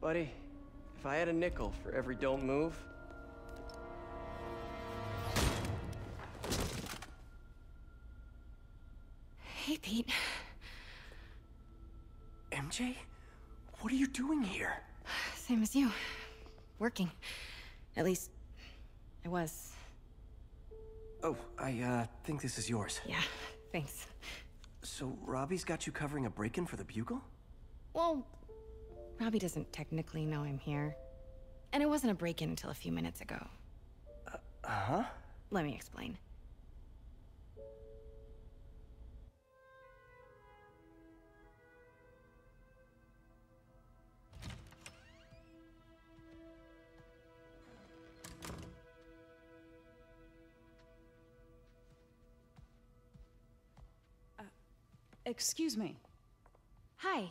Buddy, if I had a nickel for every don't move... Hey, Pete. MJ? What are you doing here? Same as you. Working. At least, I was. Oh, I, uh, think this is yours. Yeah, thanks. So, Robbie's got you covering a break-in for the Bugle? Well, Robbie doesn't technically know I'm here. And it wasn't a break-in until a few minutes ago. Uh-huh? Let me explain. Excuse me. Hi,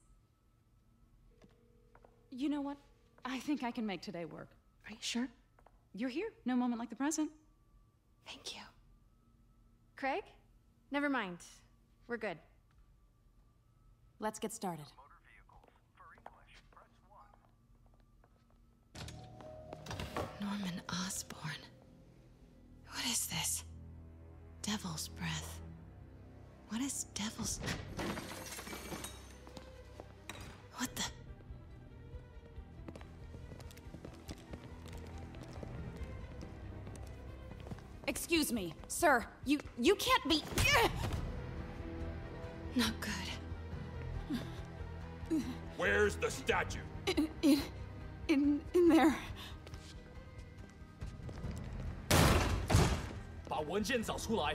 You know what? I think I can make today work. Are you sure? You're here. No moment like the present. Thank you. Craig? Never mind. We're good. Let's get started. Norman Osborn. What is this? Devil's breath. What is devil's. What the. Excuse me, sir. You you can't be. Not good. Where's the statue? In. in there. 把文件找出来。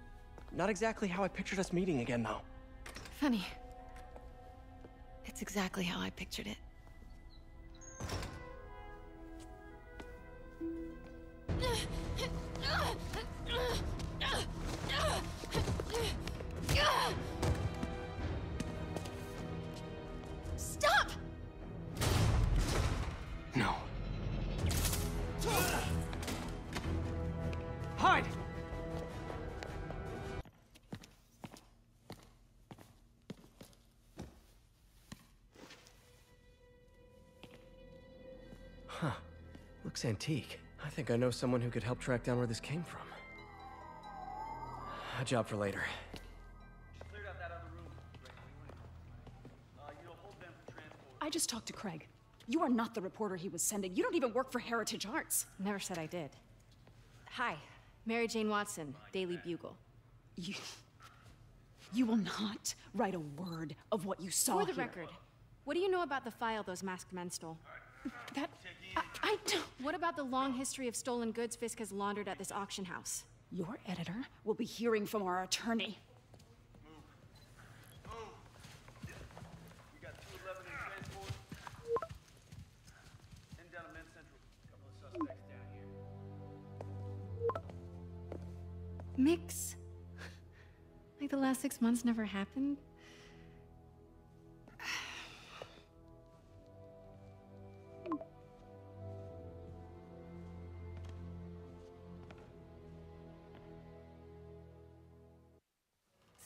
Not exactly how I pictured us meeting again, though. Funny. It's exactly how I pictured it. Huh. Looks antique. I think I know someone who could help track down where this came from. A job for later. I just talked to Craig. You are not the reporter he was sending. You don't even work for Heritage Arts. Never said I did. Hi, Mary Jane Watson, Daily Bugle. You. You will not write a word of what you saw For the here. record, what do you know about the file those masked men stole? That. I, I don't. What about the long history of stolen goods Fisk has laundered at this auction house? Your editor will be hearing from our attorney. Mix? Like the last six months never happened?